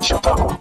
Chicago.